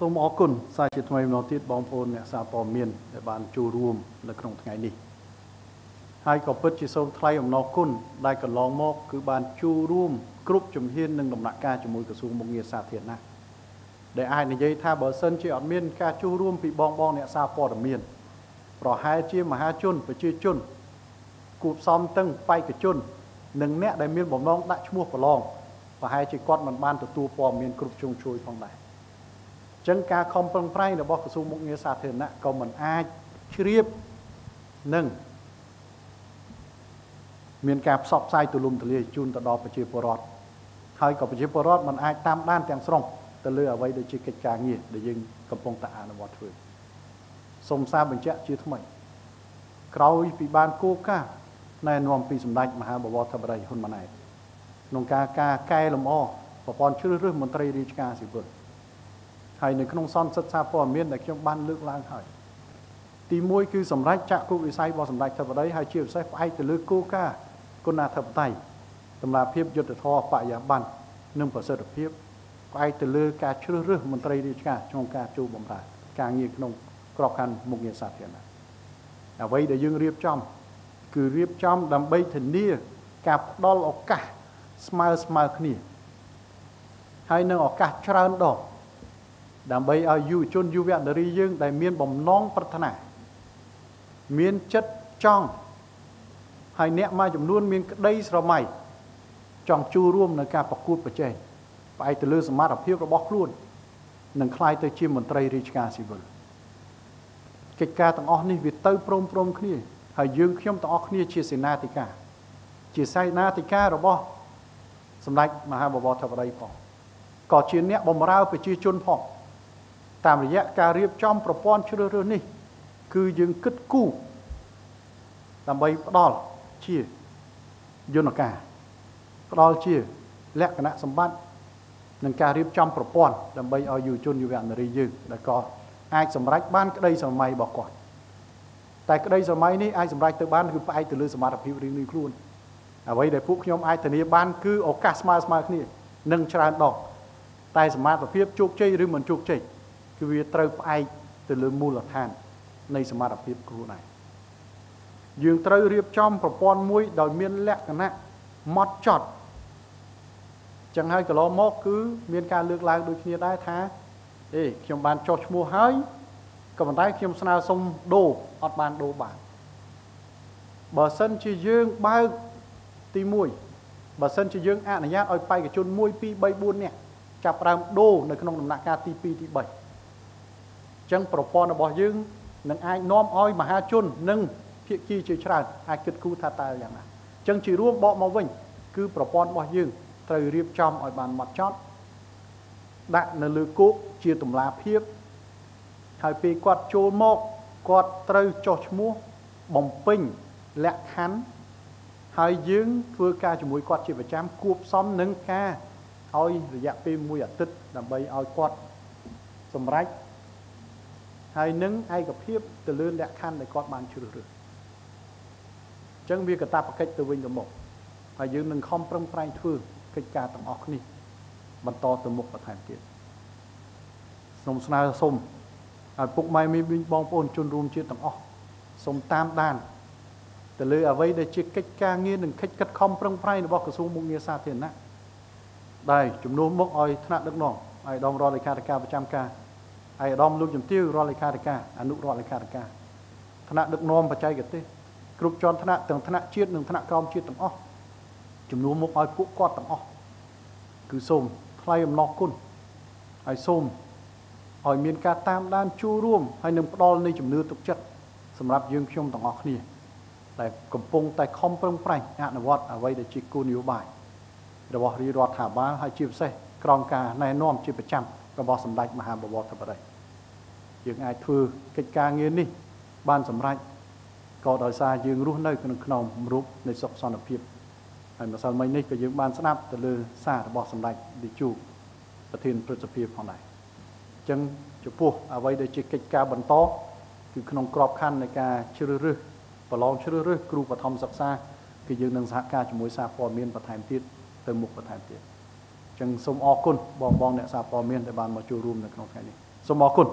សូមអរគុណសាជាថ្មីម្ដងទៀតបងប្អូនអ្នកសារព័ត៌មានដែលបានចូលរួមនៅក្នុងថ្ងៃនេះហើយក៏ពិតជាសូមថ្លែងអំណរគុណដែលកន្លងមក គឺបានចូលរួមគ្រប់ជំហាននិងដំណាក់កាលជាមួយក្រសួងមុខងារសាធារណៈដែលអាចនិយាយថាបើសិនជាអត់មានការចូលរួមពីបងបងអ្នកសារព័ត៌មានប្រហែលជាមហាជនប្រជាជនគួបសំទាំងបេក្ខជន និងអ្នកដែលមានបំណងដាក់ឈ្មោះប្រឡងប្រហែលជាគាត់មិនបានទទួលព័ត៌មានគ្រប់ជ្រុងជ្រោយផងដែរអញ្ចឹងការខំប្រឹងប្រែងរបស់ក្រសួងមុខងារសាធារណៈក៏មិនអាចជ្រាបនិងមានការផ្សព្វផ្សាយទូលំទូលាយជូនទៅដល់ប្រជាពលរដ្ឋហើយក៏ប្រជាពលរដ្ឋមិនអាចតាមដានទាំងស្រុងទៅលើអ្វីដែលជាកិច្ចការងារដែលយើងកំពុងតែអនុវត្តធ្វើសូមសារបញ្ជាក់ជាថ្មីក្រោយពីបានគោលការណ៍ណែនាំពីសម្ដេចមហាបវរធិបតីហ៊ុនម៉ាណែតក្នុងការការកែលម្អប្រព័ន្ធជ្រើសរើសមន្ត្រីរាជការស៊ីវិល ហើយនៅក្នុងសន្និសីទសារព័ត៌មានដែលខ្ញុំបានលើកឡើងហើយទី1គឺសម្រាប់ចាក់គុកវិស័យរបស់សម្ដេចធិបតីហើយជាពិសេសផ្អែកទៅលើគោលការណ៍គុណធិបតីតម្លាភាពយុទ្ធធម៌បរិយាបន្ននិងប្រសិទ្ធភាពផ្អែកទៅលើការជ្រើសរើសមន្ត្រីរាជការក្នុងការចូលបម្រើការងារក្នុងក្របខ័ណ្ឌមុខងារសាធារណៈអ្វីដែលយើងរៀបចំ គឺរៀបចំដើម្បីធានាការផ្ដល់ឱកាសស្មើស្មើគ្នា ហើយនឹងឱកាសច្រើនដង ដើម្បីឲ្យយុវជនយុវនារីយើងដែលមានបំណងប្រាថ្នាមានចិត្តចង់ហើយអ្នកមួយចំនួនមានក្តីស្រមៃចង់ចូលរួមនៅការប្រកួតប្រជែងផ្អែកទៅលើសមត្ថភាពរបស់ខ្លួននឹងក្លាយទៅជាមន្ត្រីរាជការស៊ីវិលកិច្ចការទាំងអស់នេះវាទៅព្រមព្រំគ្នាហើយយើងខ្ញុំទាំងអស់គ្នាជាសេនាធិការ ជាសេនាធិការរបស់សម្ដេចមហាបវរធិបតីផងក៏ជាអ្នកបម្រើប្រជាជនផង តាមរយៈការរៀបចំប្រព័ន្ធជ្រើសរើសនេះ គឺយើងគិតគូរដើម្បីផ្ដល់ជាយន្តការផ្ដល់ជាលក្ខណៈសម្បត្តិនឹងការរៀបចំប្រព័ន្ធដើម្បីឲ្យយុវជនយុវនារីយើងដែលក៏អាចសម្រេចបានក្តីស្រមៃរបស់គាត់តែក្តីស្រមៃនេះអាចសម្រេចទៅបានគឺផ្អែកទៅលើសមត្ថភាពរៀងៗខ្លួនអ្វីដែលពួកខ្ញុំអាចធានាបានគឺឱកាសស្មើស្មើគ្នានឹងច្រើនដងតែសមត្ថភាពជោគជ័យឬមិនជោគជ័យ គឺវាត្រូវផ្អែកទៅលើមូលដ្ឋាន នៃសមត្ថភាពខ្លួនឯងយើងត្រូវរៀបចំប្រព័ន្ធមួយដោយមានលក្ខណៈម៉ត់ចត់ចឹងហើយកន្លងមកគឺមានការលើកឡើងដូចគ្នាដែរថាអេខ្ញុំបានចុះឈ្មោះហើយក៏ប៉ុន្តែខ្ញុំស្នើសុំដូរអត់បានដូរបានបើសិនជាយើងបើកទី1បើសិនជាយើងអនុញ្ញាតឲ្យបេក្ខជន1 2 3 4នាក់ចាប់ផ្ដើមដូរនៅក្នុងដំណាក់កាលទី2ទី3 អញ្ចឹងប្រព័ន្ធរបស់យើងនឹងអាចនាំឲ្យមហាជននិងភាគីជាច្រើនអាចគិតគូរថាតើយ៉ាងណាអញ្ចឹងជារួមបកមកវិញ គឺប្រព័ន្ធរបស់យើងត្រូវរៀបចំឲ្យបានម៉ត់ចត់ដាក់នៅលើគោកជាតម្លាភាពហើយពេលគាត់ចូលមកគាត់ត្រូវចុះឈ្មោះបំពេញលក្ខខណ្ឌហើយយើងធ្វើការជាមួយគាត់ជាប្រចាំគួបផ្សំនឹងការឲ្យរយៈពេល1អាទិត្យដើម្បីឲ្យគាត់សម្រេច ហើយនឹងឯកភាពទៅលើលក្ខខណ្ឌដែលគាត់បានជ្រើសរើសអញ្ចឹងវាកតាបកិច្ចទៅវិញទៅមកហើយយើងនឹងខំប្រឹងប្រែងធ្វើកិច្ចការទាំងអស់គ្នាបន្តទៅមុខបន្ថែមទៀតសូមស្នើសុំឲ្យពុកម៉ែមីបងប្អូនជនរួមជាតិទាំងអស់សូមតាមដានទៅលើអ្វីដែលជាកិច្ចការងារនិងកិច្ចកាត់ខំប្រឹងប្រែងរបស់ក្រសួងមុខងារសាធារណៈដែលជំនួសមុខឲ្យថ្នាក់ដឹកនាំឲ្យដមរដ្ឋលេខាធិការប្រចាំការ ហើយឧត្តមលោកជំទាវរដ្ឋលេខាធិការអនុរដ្ឋលេខាធិការថ្នាក់ដឹកនាំបច្ចេកទេសគ្រប់ជាន់ថ្នាក់ទាំងថ្នាក់ជាតិនិងថ្នាក់ក្រោមជាតិទាំងអស់ជំនួសមុខឲ្យពួកគាត់ទាំងអស់គឺសូមថ្លែងអំណរគុណហើយសូមឲ្យមានការតាមដានចូលរួមហើយនឹងផ្ដល់នៃជំនឿទុកចិត្តសម្រាប់យើងខ្ញុំទាំងអស់គ្នាដែលកំពុងតែខំប្រឹងប្រែងអនុវត្តអ្វីដែលជាគោលនយោបាយរបស់រាជរដ្ឋាភិបាលហើយជាពិសេសក្រមការណែនាំជាប្រចាំ របស់សម្ដេចមហាបវរធិបតីយើងអាចធ្វើកិច្ចការងារនេះបានសម្រេចក៏ដោយសារយើងរស់នៅក្នុងក្នុងរូបនៃសុខសន្តិភាពហើយម្សិលមិញនេះក៏យើងបានស្ដាប់ទៅលើសាររបស់សម្ដេចនាយកប្រធានព្រឹទ្ធសភាផងដែរអញ្ចឹងចំពោះអ្វីដែលជាកិច្ចការបន្តគឺក្នុងក្របខ័ណ្ឌនៃការជ្រើសរើសប្រឡងជ្រើសរើសគ្រូបឋមសិក្សាគឺយើងនឹងសហការជាមួយសារព័ត៌មានបន្ថែមទៀតទៅមុខបន្ថែមទៀត ចឹងសូមអរគុណបងបងអ្នកសារព័ត៌មានដែលបានមកចូលរួមនៅក្នុងថ្ងៃនេះសូមអរគុណ